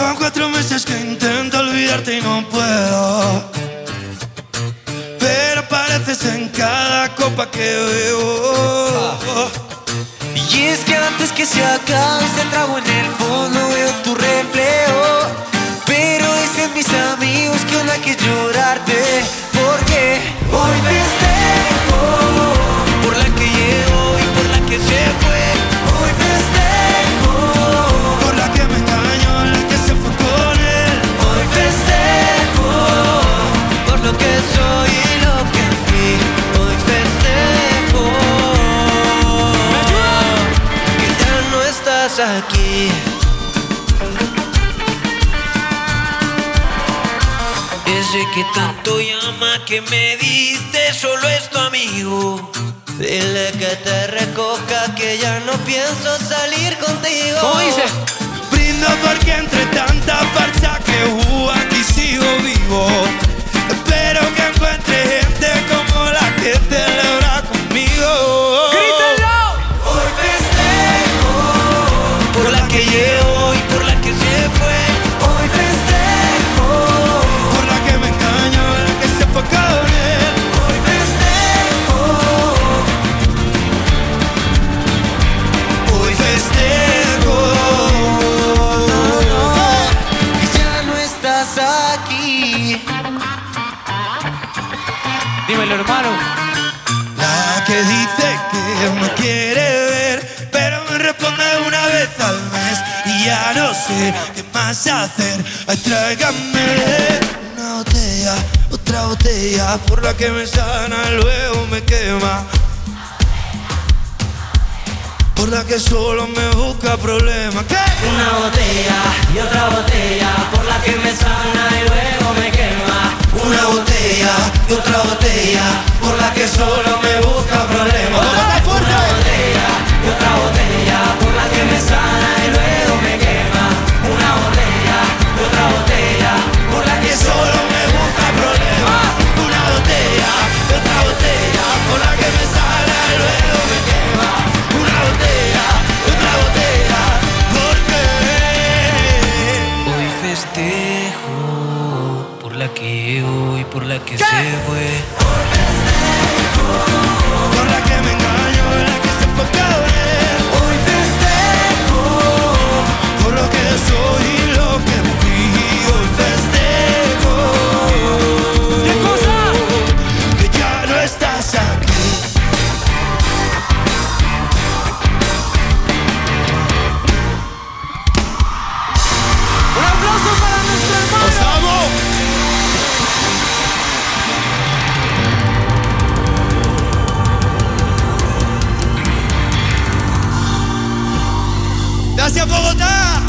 Ya van cuatro meses que intento olvidarte y no puedo. Pero apareces en cada copa que bebo. Y es que antes que se acabe este trago en el fondo veo aquí. Ese que tanto llama que me diste Solo es tu amigo. Dile que te recoja que ya no pienso salir contigo. ¿Cómo dice? Brindo porque que llegó y por la que se fue. Hoy festejo, Por la que me engañó, la que se fue con él. hoy festejo, Hoy festejo. que ya no estás aquí. Dímelo, hermano. La que dice qué más hacer. Ay, tráigame una botella, otra botella, por la que me sana, luego me quema. Por la que solo me busca problemas. ¿Qué? Una botella y otra botella por la que me sana y luego me quema. Una botella y otra botella, por la que solo me busca problemas. por la que hoy, por la que se fue. ¡Gracias,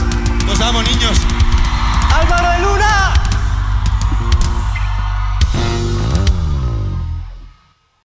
Los amo, niños.